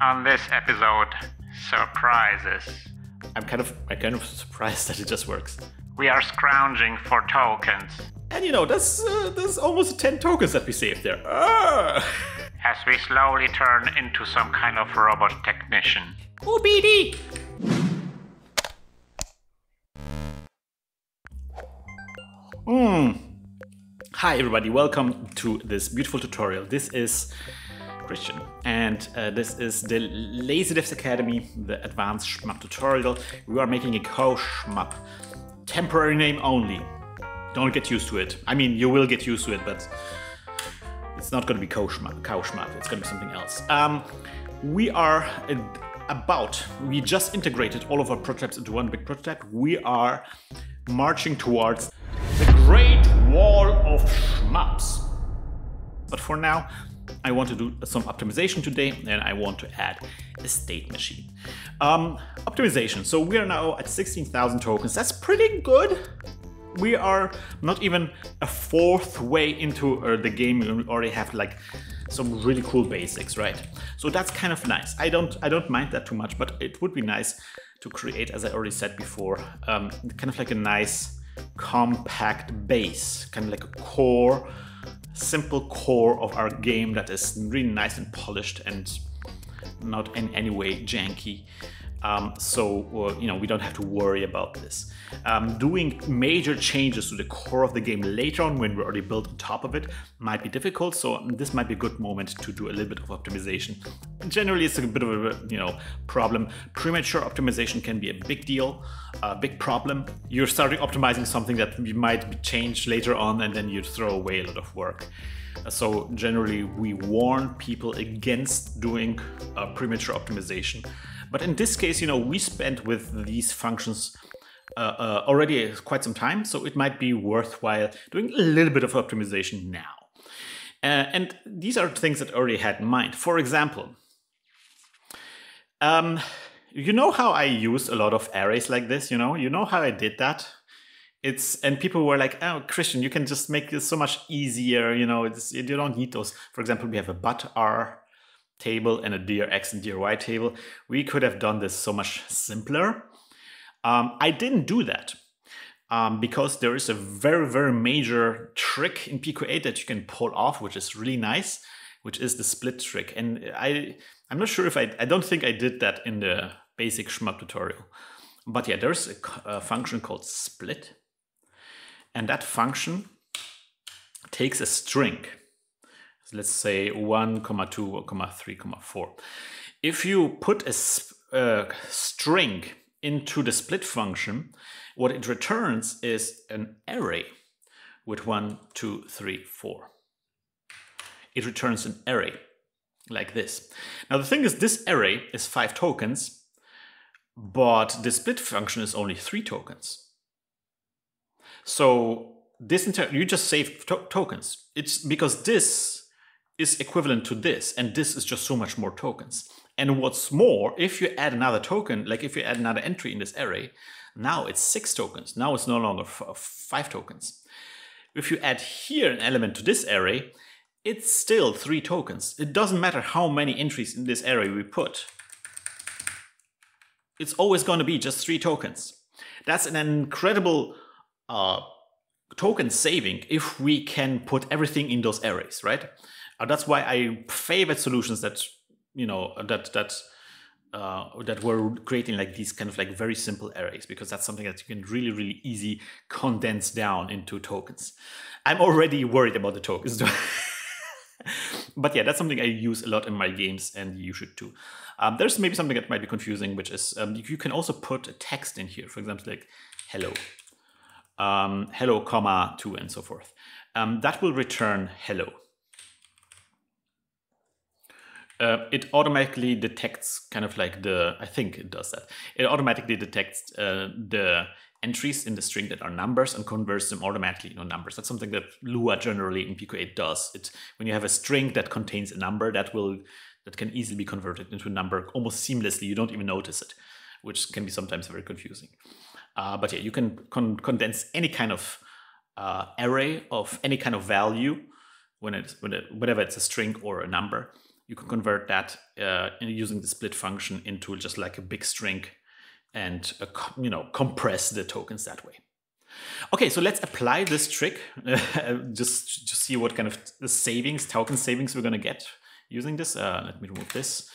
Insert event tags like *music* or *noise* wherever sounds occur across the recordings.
On this episode, surprises. I'm kind of I'm kind of *laughs* surprised that it just works. We are scrounging for tokens. And you know, that's uh, that's almost 10 tokens that we saved there. Ah! as we slowly turn into some kind of robot technician. OBD! Hmm. Hi everybody, welcome to this beautiful tutorial. This is Christian and uh, this is the Lazy Devs Academy, the advanced shmup tutorial. We are making a cow shmup. Temporary name only. Don't get used to it. I mean, you will get used to it, but it's not going to be cow shmup, cow shmup. It's going to be something else. Um, we are about, we just integrated all of our prototypes into one big prototype. We are marching towards the Great Wall of Shmups. But for now, I want to do some optimization today and I want to add a state machine. Um, optimization. So we are now at 16,000 tokens. That's pretty good. We are not even a fourth way into uh, the game. We already have like some really cool basics, right? So that's kind of nice. I don't I don't mind that too much, but it would be nice to create, as I already said before, um, kind of like a nice compact base, kind of like a core, simple core of our game that is really nice and polished and not in any way janky. Um, so uh, you know we don't have to worry about this. Um, doing major changes to the core of the game later on when we're already built on top of it might be difficult. So um, this might be a good moment to do a little bit of optimization. Generally, it's a bit of a you know problem. Premature optimization can be a big deal, a big problem. You're starting optimizing something that you might change later on, and then you throw away a lot of work. So generally, we warn people against doing uh, premature optimization. But in this case, you know, we spent with these functions uh, uh, already quite some time, so it might be worthwhile doing a little bit of optimization now. Uh, and these are things that I already had in mind. For example, um, you know how I use a lot of arrays like this, you know? You know how I did that? It's and people were like, "Oh, Christian, you can just make this so much easier. You know, it's, you don't need those." For example, we have a but r table and a dir x and dir y table. We could have done this so much simpler. Um, I didn't do that um, because there is a very, very major trick in Pico 8 that you can pull off, which is really nice, which is the split trick. And I, I'm not sure if I, I don't think I did that in the basic shmup tutorial. But yeah, there's a, a function called split. And that function takes a string let's say 1, comma 2, comma 3, comma 4. If you put a uh, string into the split function, what it returns is an array with 1, 2, 3, 4. It returns an array like this. Now the thing is this array is 5 tokens, but the split function is only 3 tokens. So this you just save to tokens. It's because this is equivalent to this, and this is just so much more tokens. And what's more, if you add another token, like if you add another entry in this array, now it's six tokens. Now it's no longer five tokens. If you add here an element to this array, it's still three tokens. It doesn't matter how many entries in this array we put. It's always going to be just three tokens. That's an incredible uh, token saving if we can put everything in those arrays, right? Uh, that's why I favored solutions that you know that that uh, that were creating like these kind of like very simple arrays because that's something that you can really really easy condense down into tokens. I'm already worried about the tokens. *laughs* but yeah, that's something I use a lot in my games, and you should too. Um, there's maybe something that might be confusing, which is um, you can also put a text in here, for example, like hello, um, hello, comma two, and so forth. Um, that will return hello uh, it automatically detects kind of like the i think it does that. It automatically detects uh, the entries in the string that are numbers and converts them automatically into numbers. That's something that lua generally in pico 8 does. It when you have a string that contains a number that will that can easily be converted into a number almost seamlessly. You don't even notice it which can be sometimes very confusing. Uh, but yeah you can con condense any kind of uh, array of any kind of value when it's when it, whatever it's a string or a number you can convert that uh, using the split function into just like a big string and uh, you know compress the tokens that way. Okay, so let's apply this trick. *laughs* just to see what kind of savings, token savings we're going to get using this. Uh, let me remove this.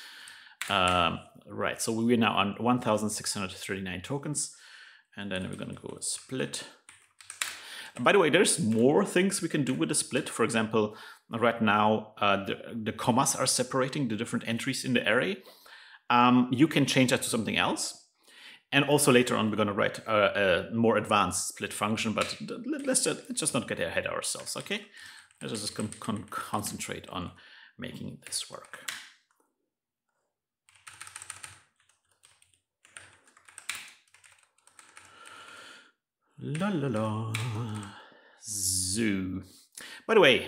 Um, right, so we're now on 1,639 tokens. And then we're going to go split. And by the way, there's more things we can do with the split. For example, right now, uh, the, the commas are separating the different entries in the array. Um, you can change that to something else. And also later on, we're going to write a, a, more advanced split function, but let's just, let's just not get ahead of ourselves, okay? Let's just con con concentrate on making this work. La la la. Zoo. By the way,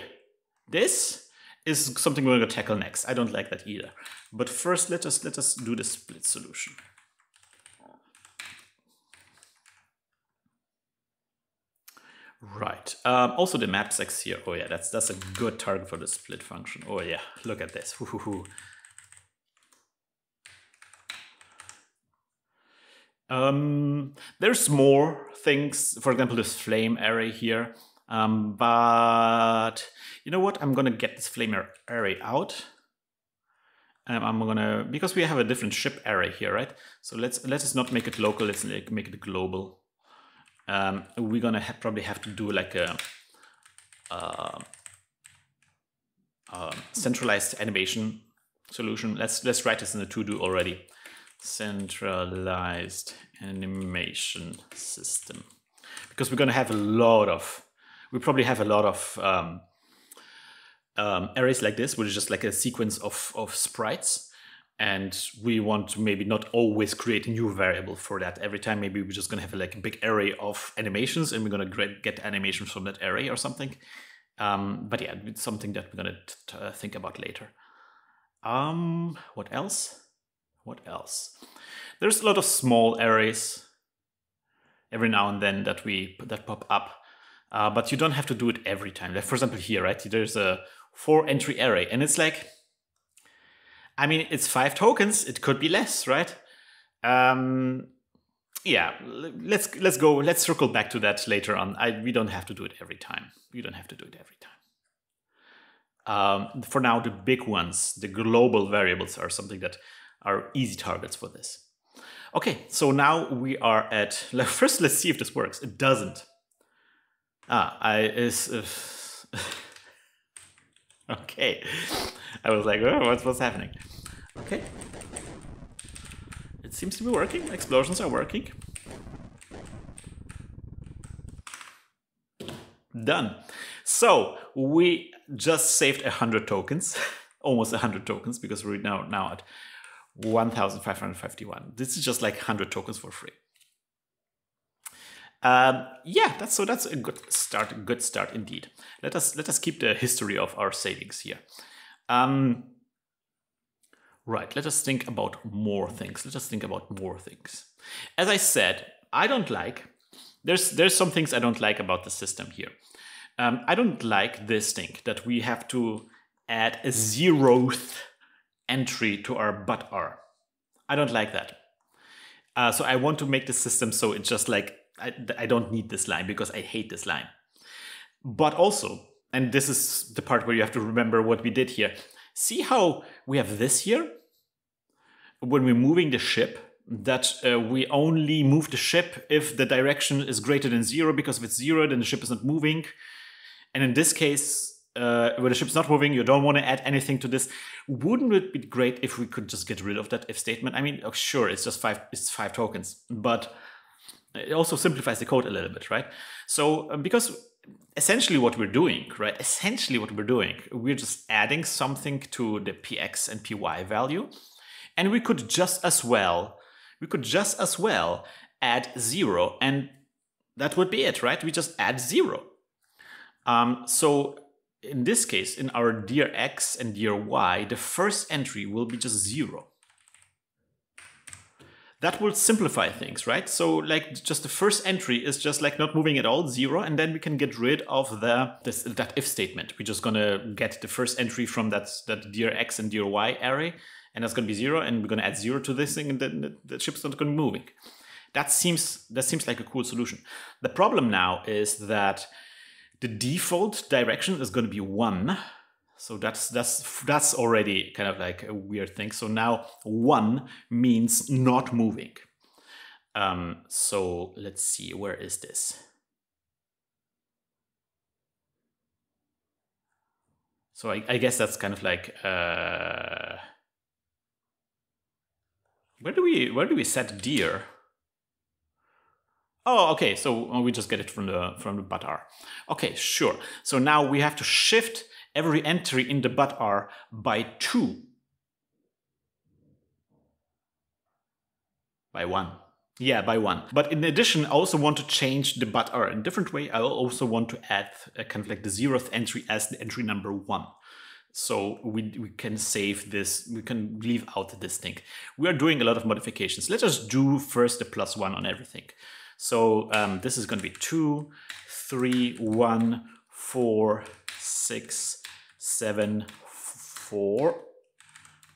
this is something we're going to tackle next. I don't like that either. But first, let us let us do the split solution. Right. Um, also the map segs here. Oh yeah, that's that's a good target for the split function. Oh yeah, look at this. Um, there's more things, for example, this flame array here. Um, but you know what? I'm gonna get this flame array out. And I'm gonna because we have a different ship array here, right? So let's let us not make it local. Let's make it global. Um, we're gonna ha probably have to do like a uh, uh, centralized animation solution. Let's let's write this in the to do already centralized animation system. Because we're going to have a lot of we probably have a lot of um, um, arrays like this which is just like a sequence of, of sprites. And we want to maybe not always create a new variable for that. Every time maybe we're just going to have a, like a big array of animations and we're going to get animations from that array or something. Um, but yeah it's something that we're going to think about later. Um what else what else? There's a lot of small arrays every now and then that we that pop up, uh, but you don't have to do it every time. Like for example, here, right? There's a four entry array, and it's like, I mean, it's five tokens. It could be less, right? Um, yeah, let's let's go. Let's circle back to that later on. I we don't have to do it every time. We don't have to do it every time. Um, for now, the big ones, the global variables, are something that are easy targets for this. Okay, so now we are at, *laughs* first let's see if this works. It doesn't. Ah, I is, uh, *laughs* okay. I was like, oh, what's, what's happening? Okay. It seems to be working. Explosions are working. Done. So we just saved a 100 tokens, *laughs* almost a 100 tokens, because we're now, now at 1551. This is just like 100 tokens for free. Um, yeah, that's so that's a good start, good start indeed. Let us let us keep the history of our savings here. Um, right, let us think about more things. Let us think about more things. As I said, I don't like there's there's some things I don't like about the system here. Um, I don't like this thing that we have to add a zeroth entry to our but r. I don't like that. Uh, so I want to make the system so it's just like, I, I don't need this line because I hate this line. But also, and this is the part where you have to remember what we did here. See how we have this here? When we're moving the ship, that uh, we only move the ship if the direction is greater than zero, because if it's zero, then the ship is not moving. And in this case, uh, when the ship's not moving, you don't want to add anything to this. Wouldn't it be great if we could just get rid of that if statement? I mean, oh, sure, it's just five, it's five tokens, but it also simplifies the code a little bit, right? So uh, because essentially what we're doing, right? Essentially what we're doing, we're just adding something to the px and py value, and we could just as well, we could just as well add zero, and that would be it, right? We just add zero. Um, so in this case, in our dir x and dir y, the first entry will be just zero. that will simplify things, right? So like just the first entry is just like not moving at all, zero, and then we can get rid of the this, that if statement. We're just gonna get the first entry from that that dir x and dir y array, and that's gonna be zero, and we're gonna add zero to this thing, and then the, the ship's not gonna be moving. That seems that seems like a cool solution. The problem now is that the default direction is gonna be one. So that's that's that's already kind of like a weird thing. So now one means not moving. Um, so let's see, where is this? So I, I guess that's kind of like uh, where do we where do we set dir? Oh, okay. So uh, we just get it from the from the butt.r. Okay, sure. So now we have to shift every entry in the butt.r by two. By one. Yeah, by one. But in addition, I also want to change the butt.r in a different way. I also want to add kind of like the zeroth entry as the entry number one. So we, we can save this, we can leave out this thing. We are doing a lot of modifications. Let us do first the plus one on everything. So um, this is going to be two, three, one, four, six, seven, four,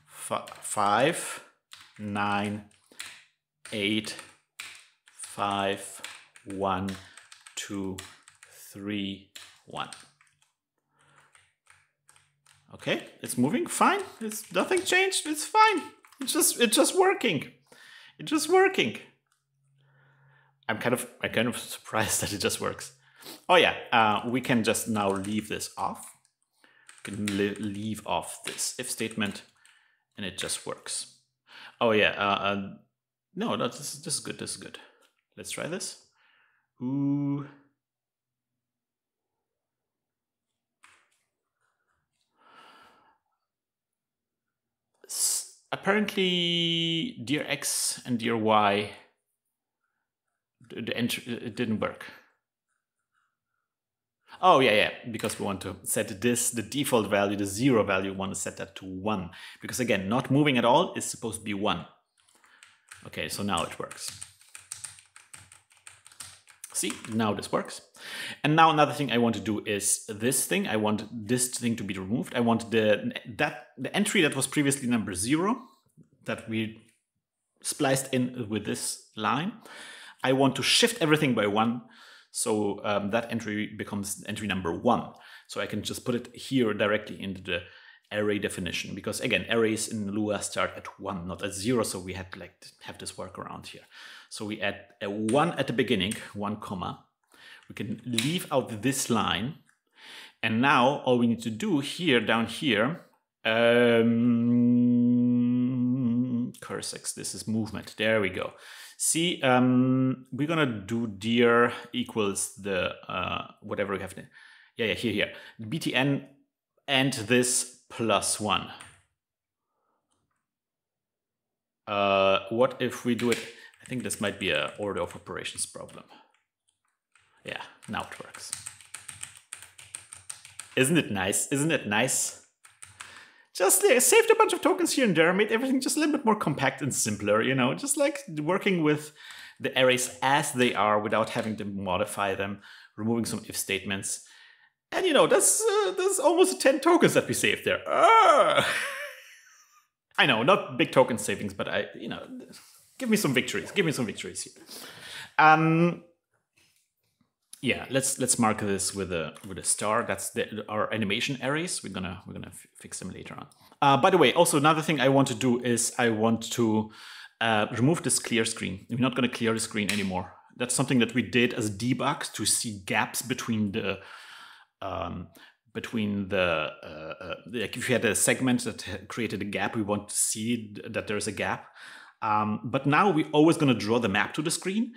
five, nine, eight, five, one, two, three, one. Okay, it's moving fine. It's nothing changed. It's fine. It's just it's just working. It's just working. I'm kind of I'm kind of *laughs* surprised that it just works. Oh yeah, uh, we can just now leave this off can leave off this if statement and it just works. Oh yeah, uh, uh, no, no, this, this is good, this is good. Let's try this. Ooh. S apparently, dir x and dir y, the, entry, it didn't work. Oh, yeah, yeah, because we want to set this, the default value, the zero value, we want to set that to one. Because again, not moving at all is supposed to be one. Okay, so now it works. See, now this works. And now another thing I want to do is this thing. I want this thing to be removed. I want the that the entry that was previously number zero that we spliced in with this line. I want to shift everything by one so um, that entry becomes entry number one. So I can just put it here directly into the array definition because again, arrays in Lua start at one, not at zero. So we had to like have this workaround here. So we add a one at the beginning, one comma. We can leave out this line. And now all we need to do here, down here, um, cursex, this is movement. There we go. See, um, we're gonna do dir equals the uh, whatever we have. To, yeah, yeah, here, here. btn and this plus one. Uh, what if we do it? I think this might be a order of operations problem. Yeah, now it works. Isn't it nice? Isn't it nice? Just uh, saved a bunch of tokens here and there, made everything just a little bit more compact and simpler, you know, just like working with the arrays as they are without having to modify them, removing some if statements. And you know, that's, uh, that's almost 10 tokens that we saved there. Ah! *laughs* I know, not big token savings, but I, you know, give me some victories. Give me some victories here. Um, yeah, let's let's mark this with a with a star. That's the, our animation arrays. We're gonna we're gonna fix them later on. Uh, by the way, also another thing I want to do is I want to uh, remove this clear screen. We're not gonna clear the screen anymore. That's something that we did as debug to see gaps between the um, between the uh, uh like if you had a segment that created a gap, we want to see that there's a gap. Um, but now we're always going to draw the map to the screen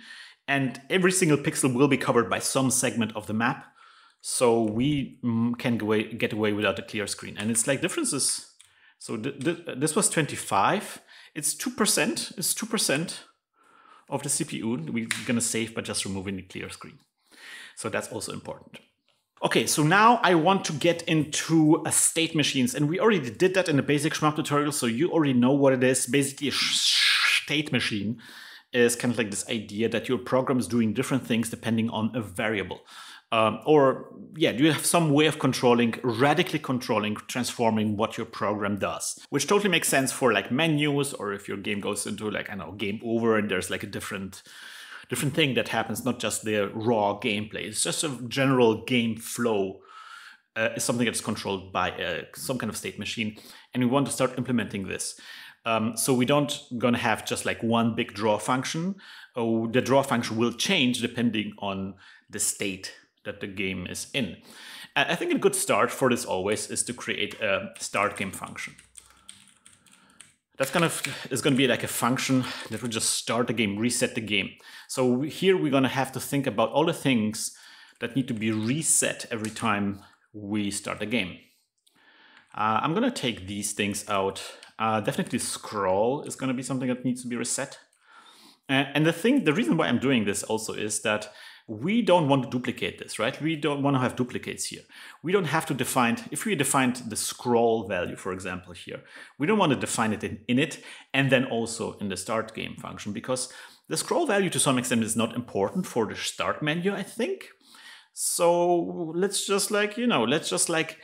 and every single pixel will be covered by some segment of the map. So we mm, can get away without a clear screen. And it's like differences. So th th this was 25. It's 2%. It's 2% of the CPU we're going to save by just removing the clear screen. So that's also important. Okay, so now I want to get into a state machines. And we already did that in the basic shmup tutorial, so you already know what it is. Basically, a state machine is kind of like this idea that your program is doing different things depending on a variable. Um, or, yeah, do you have some way of controlling, radically controlling, transforming what your program does? Which totally makes sense for like menus, or if your game goes into like, I know, game over and there's like a different different thing that happens, not just the raw gameplay. It's just a general game flow uh, is something that's controlled by uh, some kind of state machine, and we want to start implementing this. Um, so we don't gonna have just like one big draw function. Oh, the draw function will change depending on the state that the game is in. I think a good start for this always is to create a start game function. That's kind of is going to be like a function that will just start the game, reset the game. So here we're going to have to think about all the things that need to be reset every time we start the game. Uh, I'm going to take these things out. Uh, definitely scroll is going to be something that needs to be reset. Uh, and the thing, the reason why I'm doing this also is that we don't want to duplicate this, right? We don't want to have duplicates here. We don't have to define, if we defined the scroll value, for example, here, we don't want to define it in init and then also in the start game function because the scroll value to some extent is not important for the start menu, I think. So let's just like, you know, let's just like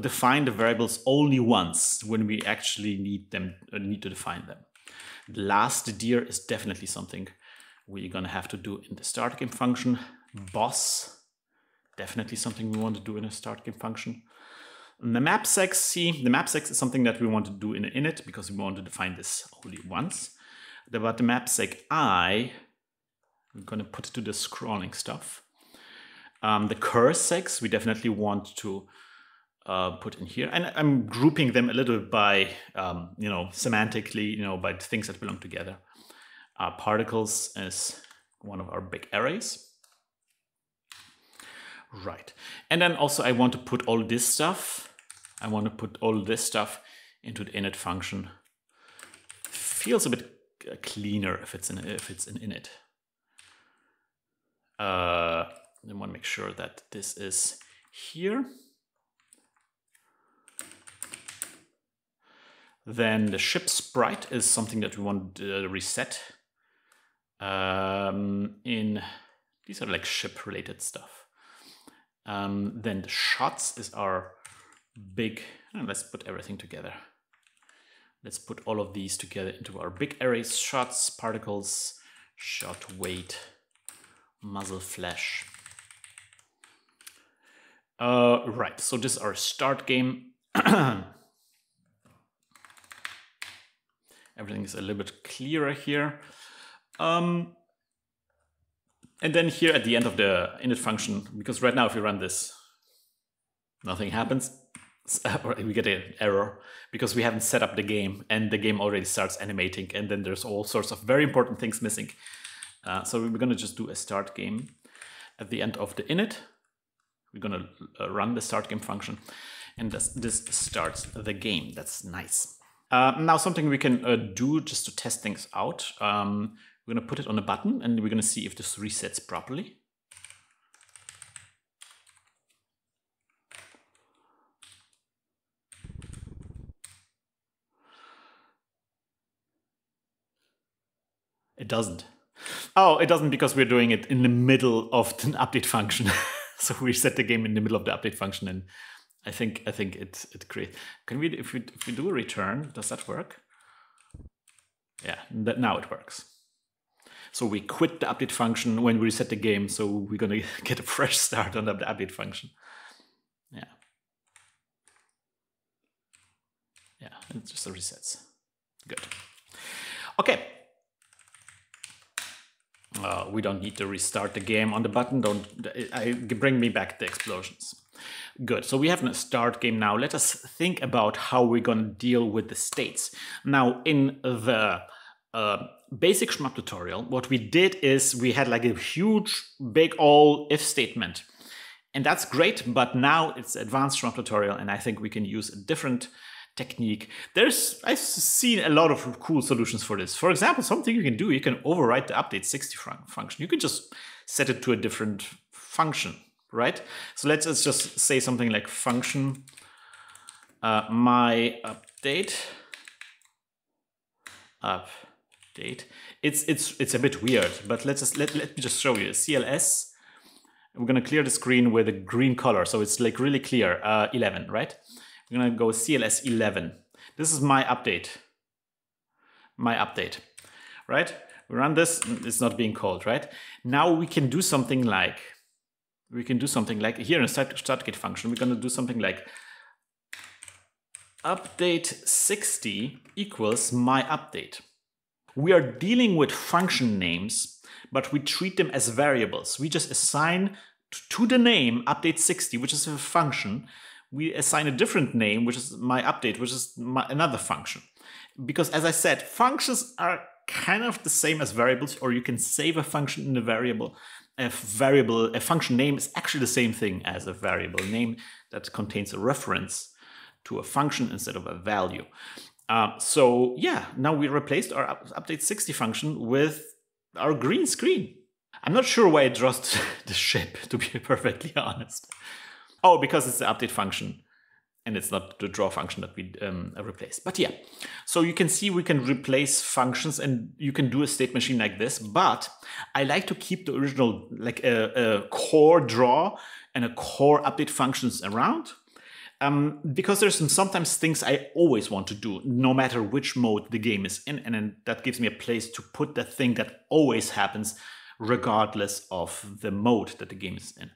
define the variables only once when we actually need them, uh, need to define them. Last dir is definitely something we're gonna have to do in the start game function. Boss, definitely something we want to do in a start game function. And the map segs, see, the map segs is something that we want to do in init because we want to define this only once. But the map seg i, I'm gonna put it to the scrolling stuff. Um, the cur segs we definitely want to uh, put in here. And I'm grouping them a little by, um, you know, semantically, you know, by things that belong together. Uh, particles is one of our big arrays. Right. And then also I want to put all this stuff, I want to put all this stuff into the init function. Feels a bit uh, cleaner if it's in if it's in init. Uh, I want to make sure that this is here. Then the ship sprite is something that we want to reset um, in these are like ship related stuff. Um, then the shots is our big, uh, let's put everything together. Let's put all of these together into our big arrays, shots, particles, shot weight, muzzle flash. Uh, right, so this is our start game. *clears throat* Everything is a little bit clearer here. Um, and then here at the end of the init function, because right now if we run this, nothing happens. *laughs* or we get an error because we haven't set up the game and the game already starts animating and then there's all sorts of very important things missing. Uh, so we're going to just do a start game at the end of the init. We're going to uh, run the start game function and this, this starts the game. That's nice. Uh, now something we can uh, do just to test things out. Um, we're going to put it on a button and we're going to see if this resets properly. It doesn't. Oh, it doesn't because we're doing it in the middle of an update function. *laughs* so we set the game in the middle of the update function and I think I think it it creates. Can we if we if we do a return, does that work? Yeah, that now it works. So we quit the update function when we reset the game. So we're gonna *laughs* get a fresh start on the update function. Yeah. Yeah, it's just resets. Good. Okay. Uh, we don't need to restart the game on the button. Don't I, bring me back the explosions. Good. So we have a start game now. Let us think about how we're going to deal with the states. Now, in the uh, basic shmup tutorial, what we did is we had like a huge, big all if statement. And that's great, but now it's advanced shmup tutorial, and I think we can use a different technique. There's I've seen a lot of cool solutions for this. For example, something you can do, you can overwrite the update 60 function. You can just set it to a different function, right? So let's, just say something like function uh, my update update. It's it's it's a bit weird, but let's just let, let me just show you. CLS. We're gonna clear the screen with a green color, so it's like really clear. Uh, 11, right? We're gonna go CLS 11. This is my update. My update, right? We run this, it's not being called, right? Now we can do something like, we can do something like, here in the start, start get function, we're gonna do something like update 60 equals my update. We are dealing with function names, but we treat them as variables. We just assign to the name update 60, which is a function. We assign a different name, which is my update, which is my, another function. Because as I said, functions are kind of the same as variables, or you can save a function in a variable. A variable, a function name is actually the same thing as a variable name that contains a reference to a function instead of a value. Uh, so yeah, now we replaced our update 60 function with our green screen. I'm not sure why it draws *laughs* the ship, to be *laughs* perfectly honest. Oh, because it's the update function and it's not the draw function that we um, replace. But yeah, so you can see we can replace functions and you can do a state machine like this, but I like to keep the original, like a, a core draw and a core update functions around um, because there's some sometimes things I always want to do, no matter which mode the game is in, and then that gives me a place to put the thing that always happens, regardless of the mode that the game is in.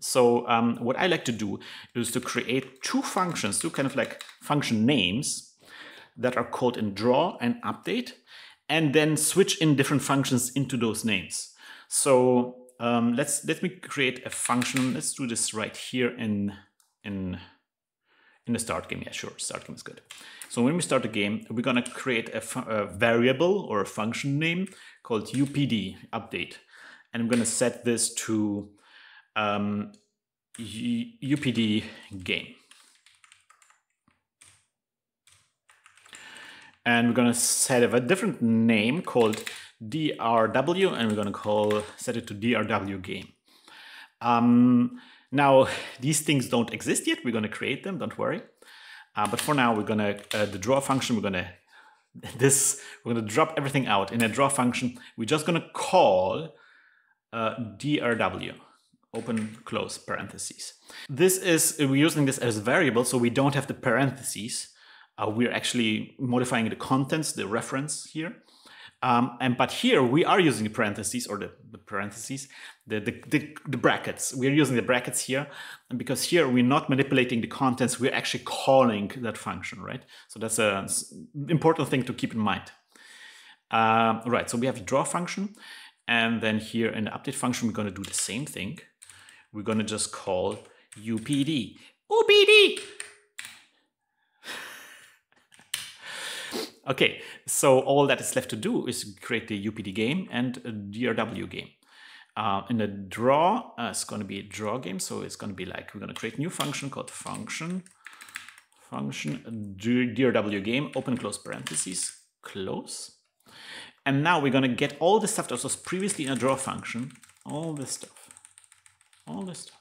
So um, what I like to do is to create two functions, two kind of like function names that are called in draw and update, and then switch in different functions into those names. So um, let's let me create a function. Let's do this right here in in in the start game. Yeah, sure, start game is good. So when we start the game, we're gonna create a, a variable or a function name called upd update, and I'm gonna set this to um, upd game. And we're gonna set a different name called drw, and we're gonna call set it to drw game. Um, now, these things don't exist yet. We're going to create them, don't worry. Uh, but for now, we're going to, uh, the draw function, we're going *laughs* to, this, we're going to drop everything out. In a draw function, we're just going to call uh, drw, open, close parentheses. This is, we're using this as a variable, so we don't have the parentheses. Uh, we're actually modifying the contents, the reference here. Um, and but here we are using the parentheses or the, the parentheses, the, the, the, the, brackets. We're using the brackets here. And because here we're not manipulating the contents, we're actually calling that function, right? So that's an important thing to keep in mind. Uh, right, so we have a draw function. And then here in the update function, we're going to do the same thing. We're going to just call upd. UPD! *laughs* Okay, so all that is left to do is create the UPD game and a DRW game. Uh, in the draw, uh, it's going to be a draw game, so it's going to be like we're going to create a new function called function function DRW game, open close parentheses, close. And now we're going to get all the stuff that was previously in a draw function, all this stuff, all this stuff,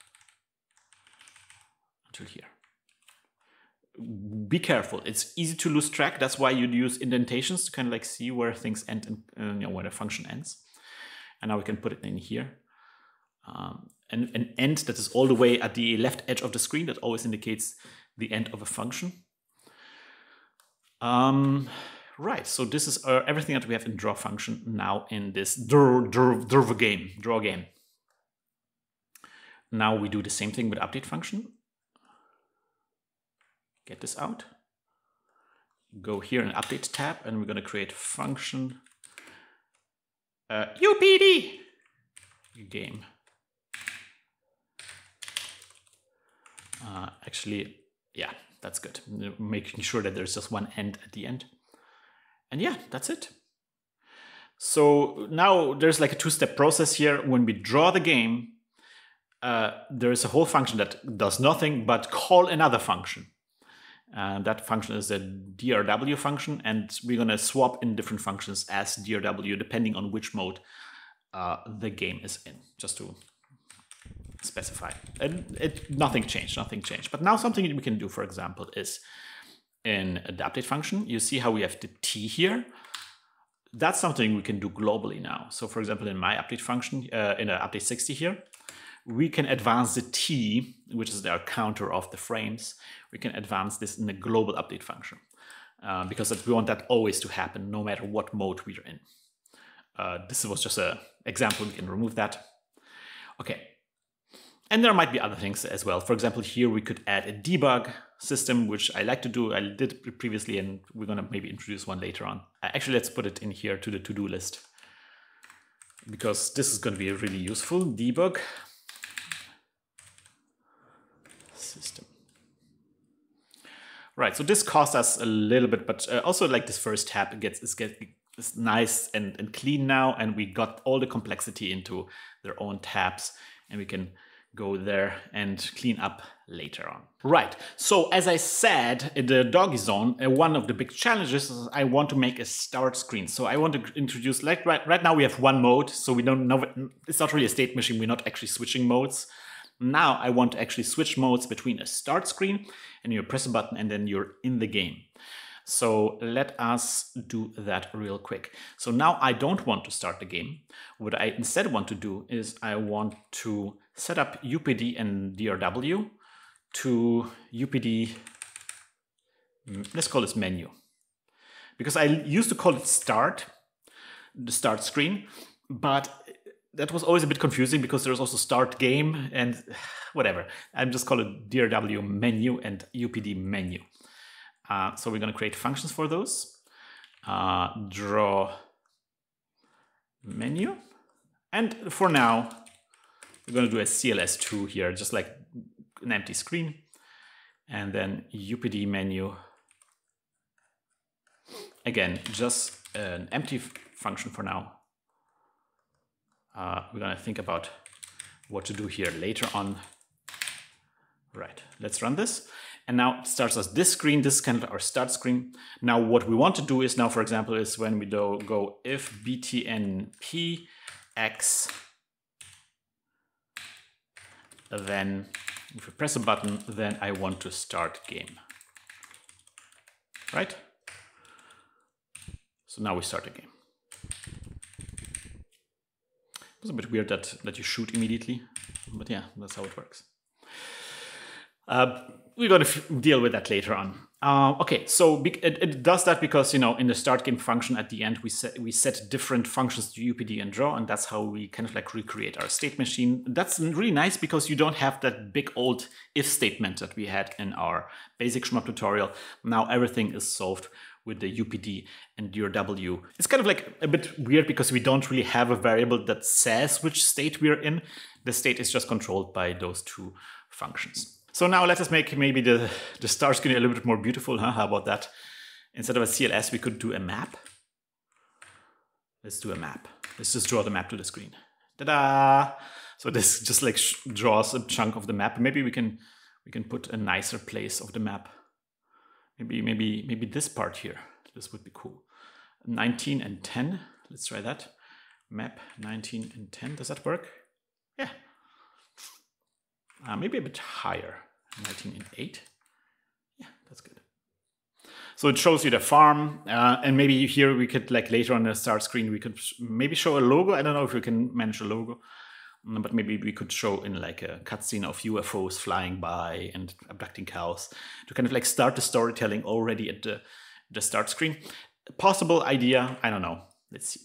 until here be careful. It's easy to lose track. That's why you'd use indentations to kind of like see where things end and uh, you know, where the function ends. And now we can put it in here. Um, and an end that is all the way at the left edge of the screen that always indicates the end of a function. Um, right, so this is uh, everything that we have in draw function now in this draw, draw, draw game, draw game. Now we do the same thing with update function get this out. Go here in update tab and we're going to create function uh, UPD game. Uh, actually, yeah, that's good. Making sure that there's just one end at the end. And yeah, that's it. So now there's like a two-step process here. When we draw the game, uh, there is a whole function that does nothing but call another function. Uh, that function is a DRW function, and we're going to swap in different functions as DRW depending on which mode uh, the game is in, just to specify. And it, nothing changed, nothing changed. But now something we can do, for example, is in the update function, you see how we have the T here. that's something we can do globally now. So for example, in my update function, uh, in update 60 here, we can advance the t, which is our counter of the frames. We can advance this in the global update function uh, because we want that always to happen no matter what mode we're in. Uh, this was just an example. We can remove that. Okay. And there might be other things as well. For example, here we could add a debug system, which I like to do. I did previously, and we're going to maybe introduce one later on. Actually, let's put it in here to the to-do list because this is going to be really useful. Debug system. Right, so this cost us a little bit, but uh, also like this first tab gets is get is nice and, and clean now, and we got all the complexity into their own tabs, and we can go there and clean up later on. Right, so as I said, in the Doggie Zone, uh, one of the big challenges is I want to make a start screen. So I want to introduce, like right, right now we have one mode, so we don't know, it's not really a state machine, we're not actually switching modes. Now I want to actually switch modes between a start screen and you press a button and then you're in the game. So let us do that real quick. So now I don't want to start the game. What I instead want to do is I want to set up UPD and DRW to UPD, mm, let's call this menu. Because I used to call it start, the start screen, but that was always a bit confusing because there's also start game and *sighs* whatever. I'm just call it DRW menu and UPD menu. Uh, so we're going to create functions for those. Uh, draw menu. And for now, we're going to do a CLS2 here, just like an empty screen. And then UPD menu. Again, just an empty function for now. Uh, we're going to think about what to do here later on. Right, let's run this. And now it starts us this screen, this is kind of our start screen. Now what we want to do is now, for example, is when we do go if btnp x, then if we press a button, then I want to start game. Right? So now we start a game. It's a bit weird that, that you shoot immediately, but yeah, that's how it works. Uh, we're going to deal with that later on. Uh, okay, so it, it, does that because you know in the start game function at the end we set we set different functions to UPD and draw, and that's how we kind of like recreate our state machine. That's really nice because you don't have that big old if statement that we had in our basic shmup tutorial. Now everything is solved with the UPD and your W. It's kind of like a bit weird because we don't really have a variable that says which state we're in. The state is just controlled by those two functions. So now let us make maybe the, the star screen a little bit more beautiful. Huh? How about that? Instead of a CLS, we could do a map. Let's do a map. Let's just draw the map to the screen. Ta-da! So this just like draws a chunk of the map. Maybe we can we can put a nicer place of the map. Maybe maybe maybe this part here. This would be cool. 19 and 10. Let's try that. Map 19 and 10. Does that work? Yeah, uh, maybe a bit higher, 19 and 8. Yeah, that's good. So it shows you the farm, uh, and maybe here we could, like later on the start screen, we could maybe show a logo. I don't know if we can manage a logo, Mm, but maybe we could show in like a cutscene of UFOs flying by and abducting cows to kind of like start the storytelling already at the, the start screen. Possible idea, I don't know. Let's see.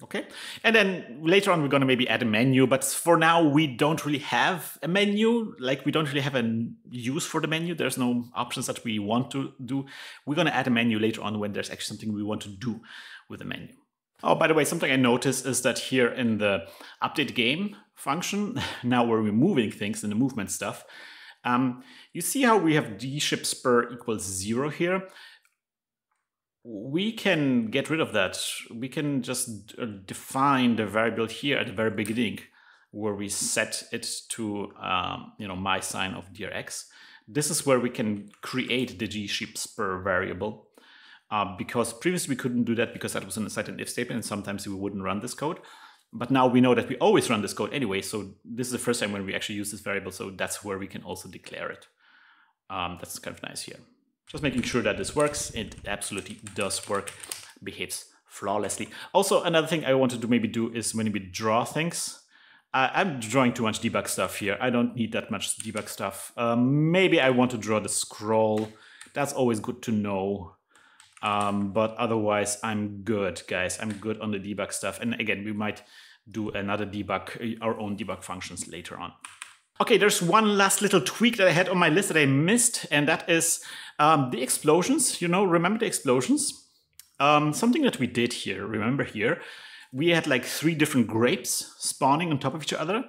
Okay. And then later on, we're going to maybe add a menu. But for now, we don't really have a menu. Like we don't really have a use for the menu. There's no options that we want to do. We're going to add a menu later on when there's actually something we want to do with the menu. Oh, by the way, something I noticed is that here in the update game function, *laughs* now we're removing things in the movement stuff. Um, you see how we have dshipspr equals zero here we can get rid of that. We can just uh, define the variable here at the very beginning where we set it to um, you know my sign of drx. This is where we can create the dshipspr variable uh, because previously we couldn't do that because that was in a and if statement and sometimes we wouldn't run this code. But now we know that we always run this code anyway, so this is the first time when we actually use this variable, so that's where we can also declare it. Um, that's kind of nice here. Just making sure that this works. It absolutely does work, behaves flawlessly. Also, another thing I wanted to maybe do is when we draw things, uh, I'm drawing too much debug stuff here. I don't need that much debug stuff. Um, maybe I want to draw the scroll. That's always good to know. Um, but otherwise, I'm good, guys. I'm good on the debug stuff. And again, we might do another debug, our own debug functions later on. Okay, there's one last little tweak that I had on my list that I missed, and that is um, the explosions. You know, remember the explosions? Um, something that we did here, remember here, we had like three different grapes spawning on top of each other.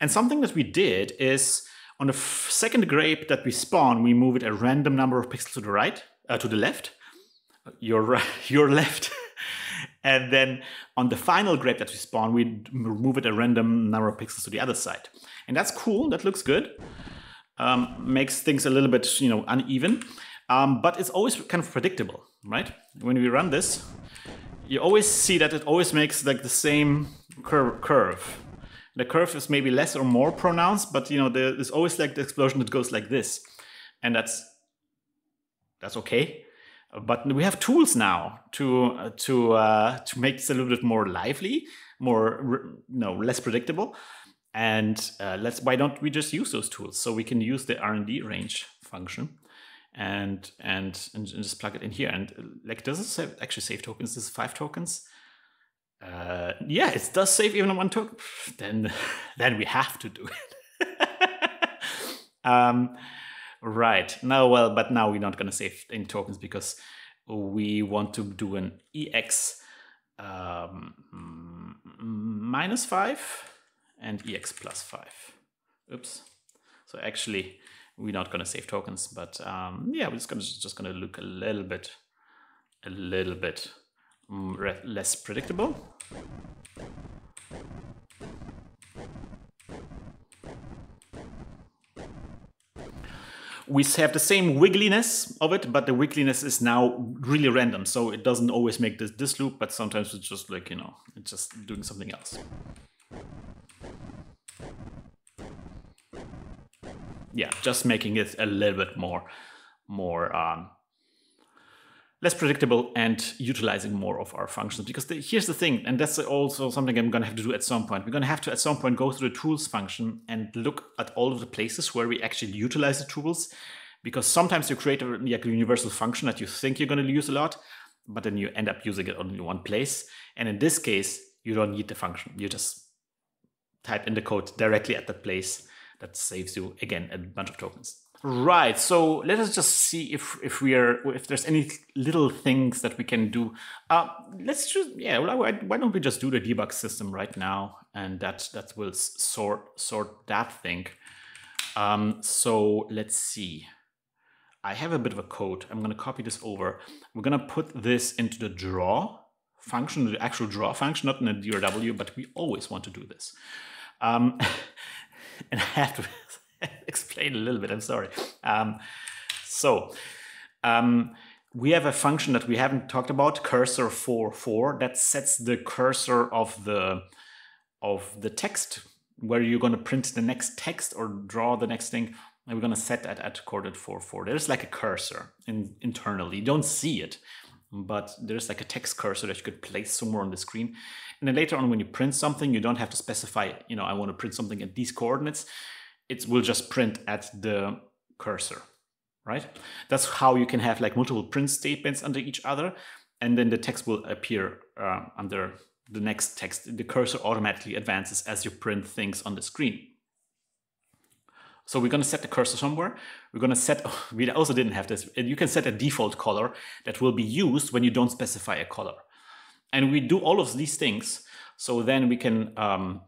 And something that we did is on the second grape that we spawn, we move it a random number of pixels to the right, uh, to the left, your, *laughs* your left. and then on the final grape that we spawn, we move it a random number of pixels to the other side. And that's cool, that looks good. Um, makes things a little bit, you know, uneven. Um, but it's always kind of predictable, right? When we run this, you always see that it always makes like the same cur curve. The curve is maybe less or more pronounced, but you know, there's always like the explosion that goes like this. And that's that's okay. But we have tools now to uh, to uh, to make this a little bit more lively, more know, less predictable. And uh, let's why don't we just use those tools so we can use the RND range function and and and just plug it in here. And uh, like, does it save, actually save tokens? This is five tokens. Uh, yeah, it does save even one token. Then *laughs* then we have to do it. *laughs* um, right now, well, but now we're not going to save any tokens because we want to do an ex um, minus five and ex plus five. Oops. So actually, we're not going to save tokens, but um, yeah, we're just going to just going to look a little bit, a little bit less predictable. We have the same wiggliness of it, but the wiggliness is now really random. So it doesn't always make this, this loop, but sometimes it's just like, you know, it's just doing something else. yeah, just making it a little bit more, more um, less predictable and utilizing more of our functions. Because the, here's the thing, and that's also something I'm going to have to do at some point. We're going to have to at some point go through the tools function and look at all of the places where we actually utilize the tools. Because sometimes you create a, like universal function that you think you're going to use a lot, but then you end up using it only one place. And in this case, you don't need the function. You just type in the code directly at that place that saves you again a bunch of tokens. Right. So let us just see if if we are if there's any little things that we can do. Uh, let's just yeah. Why, why don't we just do the debug system right now, and that that will sort sort that thing. Um, so let's see. I have a bit of a code. I'm going to copy this over. We're going to put this into the draw function, the actual draw function, not in the DRW, but we always want to do this. Um, *laughs* and I have to *laughs* explain a little bit. I'm sorry. Um, so um, we have a function that we haven't talked about, cursor for four, that sets the cursor of the of the text where you're going to print the next text or draw the next thing. And we're going to set that at coordinate 4, 4. There's like a cursor in, internally. You don't see it, but there's like a text cursor that you could place somewhere on the screen. And then later on, when you print something, you don't have to specify, you know, I want to print something at these coordinates. It will just print at the cursor, right? That's how you can have like multiple print statements under each other. And then the text will appear uh, under the next text. The cursor automatically advances as you print things on the screen. So we're going to set the cursor somewhere. We're going to set, *laughs* we also didn't have this. You can set a default color that will be used when you don't specify a color. And we do all of these things. So then we can um,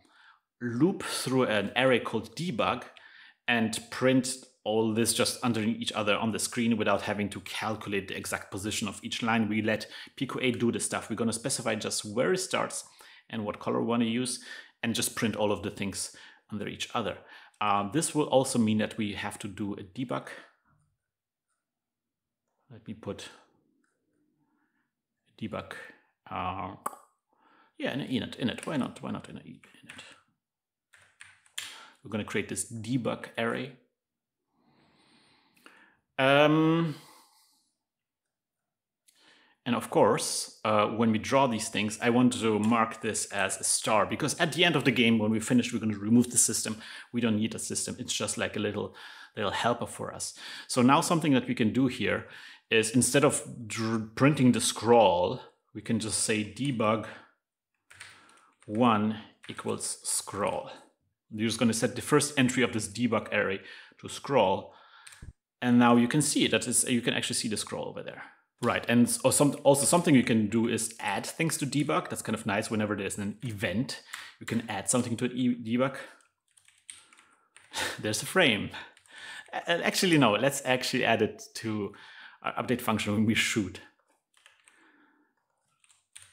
loop through an array called debug and print all this just underneath each other on the screen without having to calculate the exact position of each line. We let Pico 8 do the stuff. We're going to specify just where it starts and what color we want to use and just print all of the things under each other. Uh, this will also mean that we have to do a debug. Let me put debug uh, yeah, in init, init. Why not? Why not in init? We're going to create this debug array. Um, And of course, uh, when we draw these things, I want to mark this as a star because at the end of the game, when we finish, we're going to remove the system. We don't need a system. It's just like a little, little helper for us. So now something that we can do here is instead of printing the scroll, we can just say debug one equals scroll. You're just going to set the first entry of this debug array to scroll. And now you can see that is you can actually see the scroll over there. Right, and some, also something you can do is add things to debug. That's kind of nice whenever there's an event. You can add something to e debug. *laughs* there's a frame. Actually, no, let's actually add it to our update function when we shoot.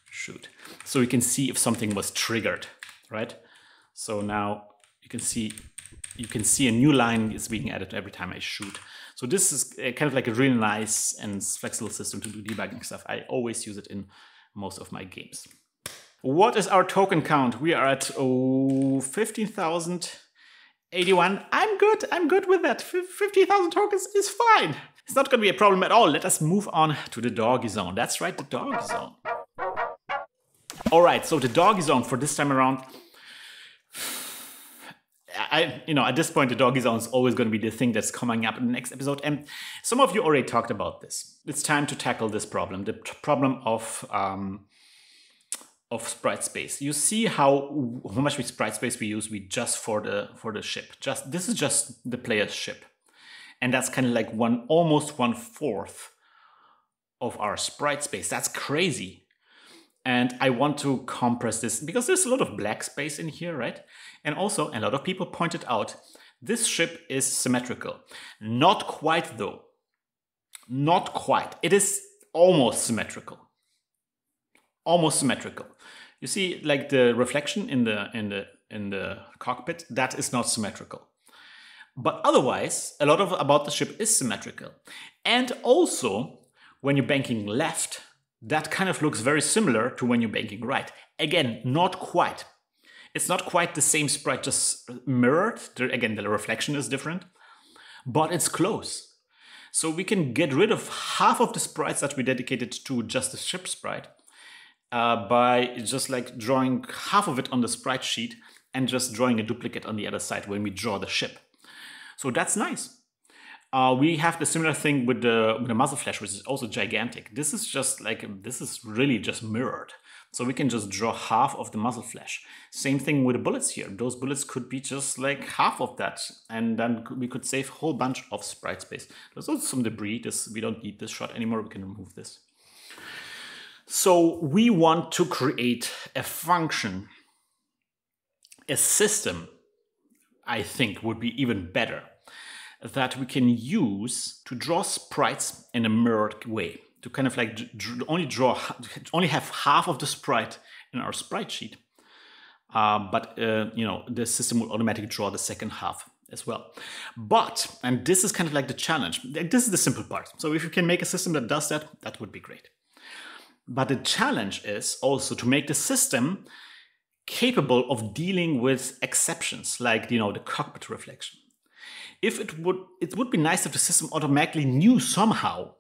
Shoot. So we can see if something was triggered, right? So now can see you can see a new line is being added every time I shoot. So this is uh, kind of like a really nice and flexible system to do debugging stuff. I always use it in most of my games. What is our token count? We are at oh, 15,081. I'm good. I'm good with that. 50,000 tokens is fine. It's not going to be a problem at all. Let us move on to the doggie zone. That's right, the doggie zone. All right, so the doggie zone for this time around I, you know, at this point, the doggie zone is always going to be the thing that's coming up in the next episode. And some of you already talked about this. It's time to tackle this problem, the problem of um, of sprite space. You see how how much we sprite space we use we just for the for the ship. Just this is just the player's ship, and that's kind of like one almost one fourth of our sprite space. That's crazy. And I want to compress this because there's a lot of black space in here, right? And also, a lot of people pointed out this ship is symmetrical. Not quite, though. Not quite. It is almost symmetrical. Almost symmetrical. You see, like the reflection in the in the in the cockpit, that is not symmetrical. But otherwise, a lot of about the ship is symmetrical. And also, when you're banking left, that kind of looks very similar to when you're banking right. Again, not quite. It's not quite the same sprite, just mirrored. Again, the reflection is different, but it's close. So we can get rid of half of the sprites that we dedicated to just the ship sprite uh, by just like drawing half of it on the sprite sheet and just drawing a duplicate on the other side when we draw the ship. So that's nice. Uh, we have the similar thing with the, with the muzzle flash, which is also gigantic. This is just like, this is really just mirrored. So we can just draw half of the muzzle flash. Same thing with the bullets here. Those bullets could be just like half of that. And then we could save a whole bunch of sprite space. There's also some debris. This, we don't need this shot anymore. We can remove this. So we want to create a function, a system, I think would be even better, that we can use to draw sprites in a mirrored way to kind of like only draw, only have half of the sprite in our sprite sheet. Uh, but uh, you know the system will automatically draw the second half as well. But, and this is kind of like the challenge, this is the simple part. So if you can make a system that does that, that would be great. But the challenge is also to make the system capable of dealing with exceptions, like you know the cockpit reflection. If it would, it would be nice if the system automatically knew somehow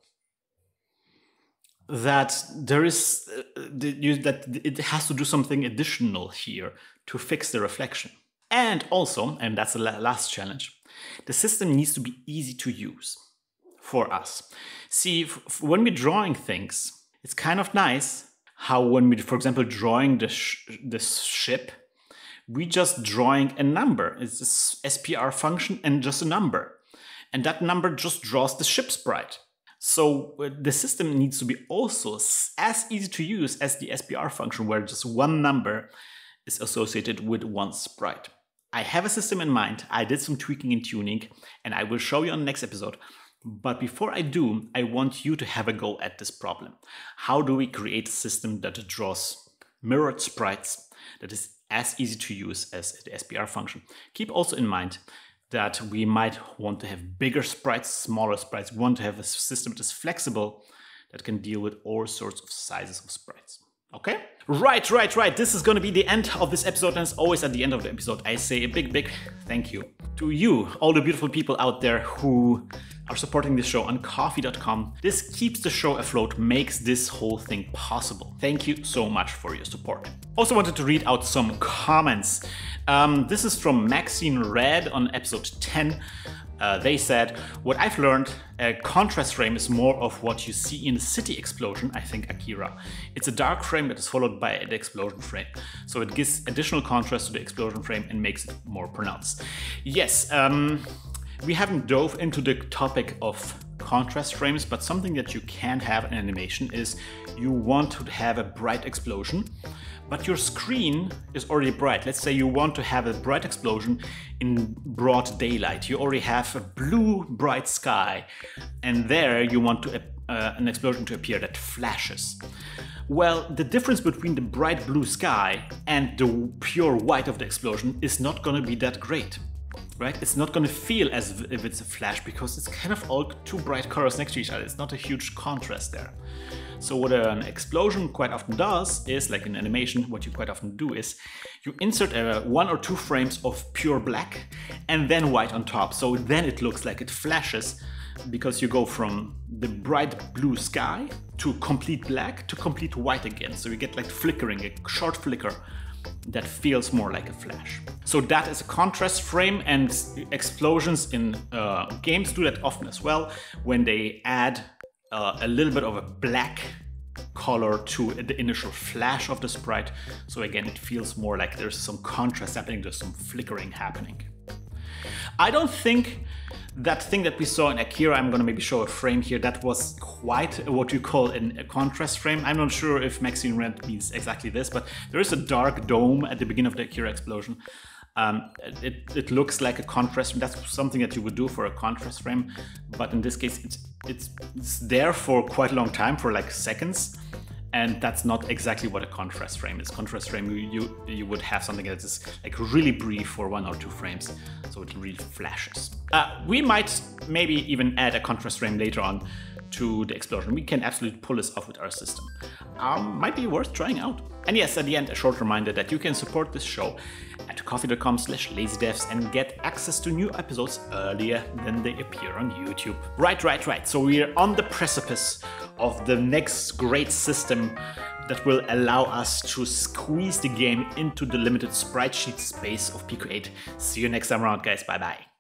that there is uh, that it has to do something additional here to fix the reflection. And also, and that's the last challenge, the system needs to be easy to use for us. See, when we're drawing things, it's kind of nice how when we, for example, drawing the sh this ship, we just drawing a number. It's this SPR function and just a number. And that number just draws the ship sprite. So uh, the system needs to be also as easy to use as the SPR function where just one number is associated with one sprite. I have a system in mind, I did some tweaking and tuning, and I will show you on the next episode. But before I do, I want you to have a go at this problem. How do we create a system that draws mirrored sprites that is as easy to use as the SPR function? Keep also in mind that we might want to have bigger sprites, smaller sprites. We want to have a system that is flexible that can deal with all sorts of sizes of sprites. Okay? Right, right, right. This is gonna be the end of this episode, and as always at the end of the episode, I say a big, big thank you to you, all the beautiful people out there who are supporting this show on ko-fi.com. This keeps the show afloat, makes this whole thing possible. Thank you so much for your support. Also wanted to read out some comments. Um, this is from Maxine Red on episode 10. Uh, they said, What I've learned, a contrast frame is more of what you see in a city explosion, I think Akira. It's a dark frame that is followed by an explosion frame. So it gives additional contrast to the explosion frame and makes it more pronounced. Yes, um, we haven't dove into the topic of contrast frames, but something that you can have in animation is you want to have a bright explosion but your screen is already bright. Let's say you want to have a bright explosion in broad daylight. You already have a blue bright sky, and there you want to, uh, an explosion to appear that flashes. Well, the difference between the bright blue sky and the pure white of the explosion is not going to be that great. Right? It's not going to feel as if it's a flash because it's kind of all two bright colors next to each other. It's not a huge contrast there. So what an explosion quite often does is, like in animation, what you quite often do is you insert uh, one or two frames of pure black and then white on top. So then it looks like it flashes because you go from the bright blue sky to complete black to complete white again. So you get like flickering, a short flicker that feels more like a flash. So that is a contrast frame and explosions in uh, games do that often as well when they add uh, a little bit of a black color to the initial flash of the sprite. So again, it feels more like there's some contrast happening, there's some flickering happening. I don't think that thing that we saw in Akira, I'm gonna maybe show a frame here, that was quite what you call an, a contrast frame. I'm not sure if Maxine Red means exactly this, but there is a dark dome at the beginning of the Akira explosion. Um, it, it looks like a contrast. That's something that you would do for a contrast frame, but in this case, it's, it's, it's there for quite a long time, for like seconds, and that's not exactly what a contrast frame is. Contrast frame, you, you, would have something that is like really brief for one or two frames, so it really flashes. Uh, we might maybe even add a contrast frame later on to the explosion. We can absolutely pull this off with our system. Um, might be worth trying out. And yes, at the end, a short reminder that you can support this show at ko-fi.com slash lazydevs and get access to new episodes earlier than they appear on YouTube. Right, right, right. So we're on the precipice of the next great system that will allow us to squeeze the game into the limited sprite sheet space of Pico 8. See you next time around, guys. Bye bye.